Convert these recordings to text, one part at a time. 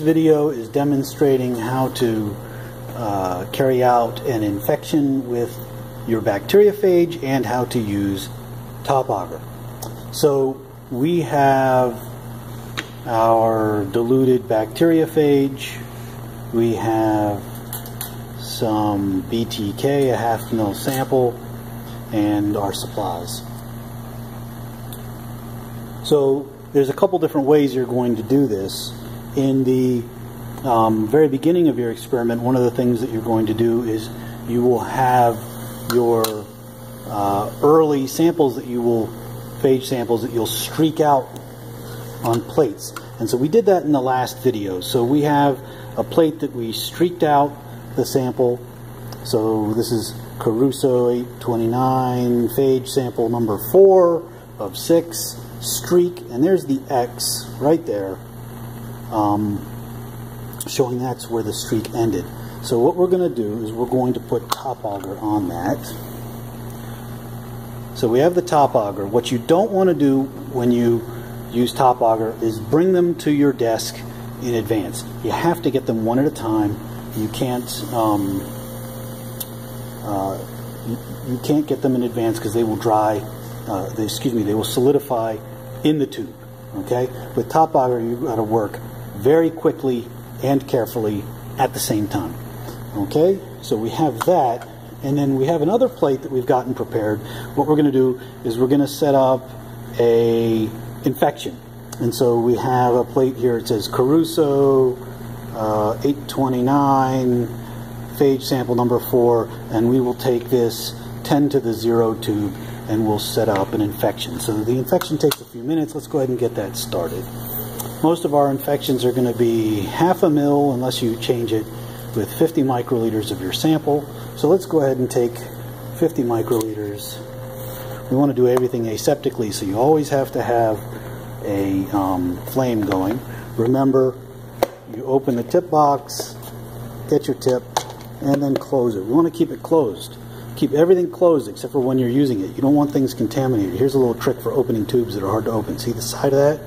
video is demonstrating how to uh, carry out an infection with your bacteriophage and how to use top agar. So we have our diluted bacteriophage, we have some BTK, a half mil sample, and our supplies. So there's a couple different ways you're going to do this. In the um, very beginning of your experiment, one of the things that you're going to do is you will have your uh, early samples that you will, phage samples that you'll streak out on plates. And so we did that in the last video. So we have a plate that we streaked out the sample. So this is Caruso 829 phage sample number 4 of 6 streak. And there's the X right there um, showing that's where the streak ended. So what we're going to do is we're going to put top agar on that. So we have the top agar. What you don't want to do when you use top agar is bring them to your desk in advance. You have to get them one at a time. You can't um, uh, you, you, can't get them in advance because they will dry. Uh, they, excuse me, they will solidify in the tube. Okay, with top agar you've got to work very quickly and carefully at the same time. Okay, so we have that, and then we have another plate that we've gotten prepared. What we're going to do is we're going to set up a infection. And so we have a plate here, it says Caruso uh, 829, phage sample number 4, and we will take this 10 to the 0 tube and we'll set up an infection. So the infection takes a few minutes. Let's go ahead and get that started. Most of our infections are going to be half a mil unless you change it with 50 microliters of your sample. So let's go ahead and take 50 microliters. We want to do everything aseptically, so you always have to have a um, flame going. Remember, you open the tip box, get your tip, and then close it. We want to keep it closed. Keep everything closed except for when you're using it. You don't want things contaminated. Here's a little trick for opening tubes that are hard to open. See the side of that?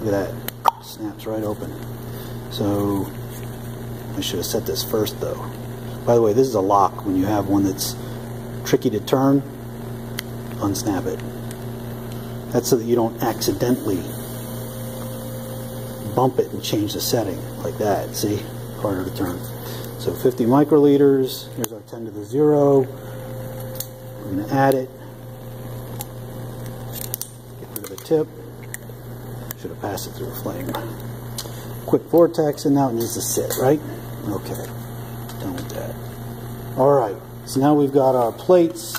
Look at that. Snaps right open. So, I should have set this first though. By the way, this is a lock. When you have one that's tricky to turn, unsnap it. That's so that you don't accidentally bump it and change the setting like that. See? Harder to turn. So 50 microliters. Here's our 10 to the 0. We're going to add it. Get rid of the tip. Should have passed it through a flame. Quick vortex, and now it needs to sit, right? Okay. Done with that. Alright. So now we've got our plates.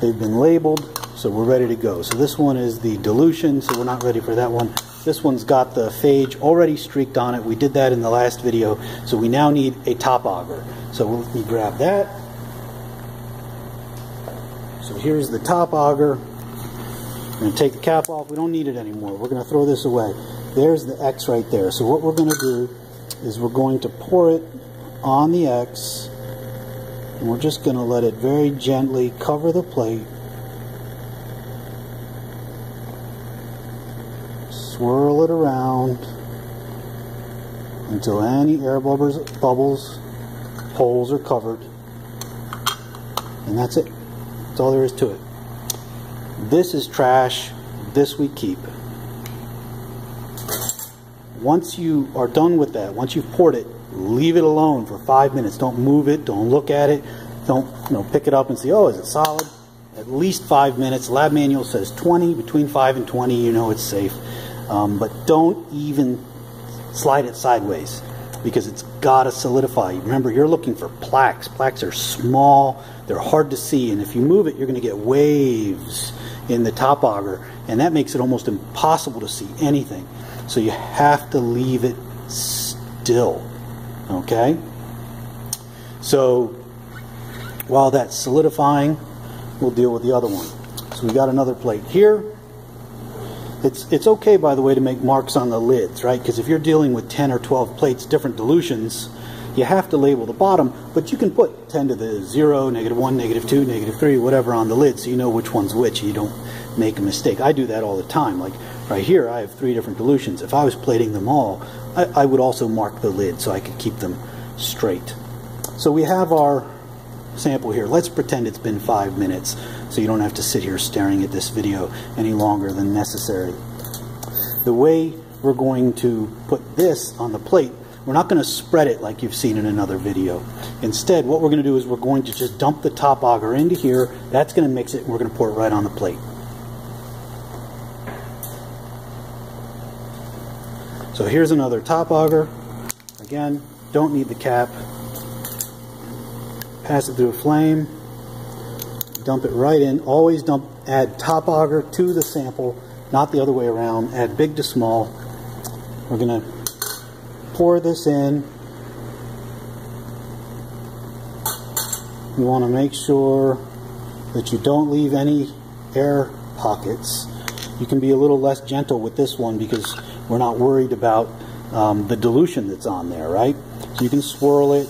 They've been labeled. So we're ready to go. So this one is the dilution, so we're not ready for that one. This one's got the phage already streaked on it. We did that in the last video. So we now need a top agar. So let me grab that. So here's the top agar. I'm going to take the cap off. We don't need it anymore. We're going to throw this away. There's the X right there. So what we're going to do is we're going to pour it on the X. And we're just going to let it very gently cover the plate. swirl it around until any air bubbles, bubbles holes are covered. And that's it. That's all there is to it. This is trash. This we keep. Once you are done with that, once you've poured it, leave it alone for five minutes. Don't move it. Don't look at it. Don't you know, pick it up and see, oh, is it solid? At least five minutes. Lab manual says 20. Between 5 and 20, you know it's safe. Um, but don't even slide it sideways because it's got to solidify. Remember, you're looking for plaques. Plaques are small, they're hard to see, and if you move it, you're going to get waves in the top agar, and that makes it almost impossible to see anything. So you have to leave it still. Okay? So while that's solidifying, we'll deal with the other one. So we got another plate here. It's, it's okay, by the way, to make marks on the lids, right? Because if you're dealing with 10 or 12 plates, different dilutions, you have to label the bottom, but you can put 10 to the 0, negative 1, negative 2, negative 3, whatever on the lid so you know which one's which you don't make a mistake. I do that all the time. Like right here, I have three different dilutions. If I was plating them all I, I would also mark the lid so I could keep them straight. So we have our sample here. Let's pretend it's been five minutes so you don't have to sit here staring at this video any longer than necessary. The way we're going to put this on the plate, we're not going to spread it like you've seen in another video. Instead, what we're going to do is we're going to just dump the top agar into here. That's going to mix it and we're going to pour it right on the plate. So here's another top agar. Again, don't need the cap. Pass it through a flame. Dump it right in. Always dump, add top agar to the sample, not the other way around. Add big to small. We're going to pour this in. You want to make sure that you don't leave any air pockets. You can be a little less gentle with this one because we're not worried about um, the dilution that's on there, right? So you can swirl it.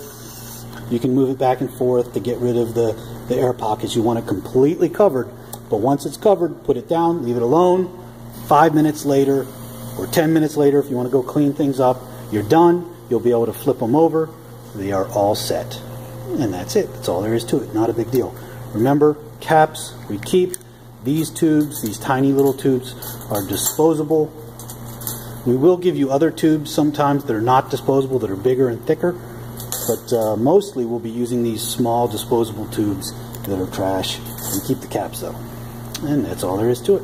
You can move it back and forth to get rid of the, the air pockets. You want it completely covered, but once it's covered, put it down, leave it alone. Five minutes later, or 10 minutes later, if you want to go clean things up, you're done. You'll be able to flip them over. They are all set. And that's it. That's all there is to it. Not a big deal. Remember, caps we keep. These tubes, these tiny little tubes, are disposable. We will give you other tubes sometimes that are not disposable, that are bigger and thicker, but uh, mostly we'll be using these small disposable tubes that are trash. We keep the caps though. And that's all there is to it.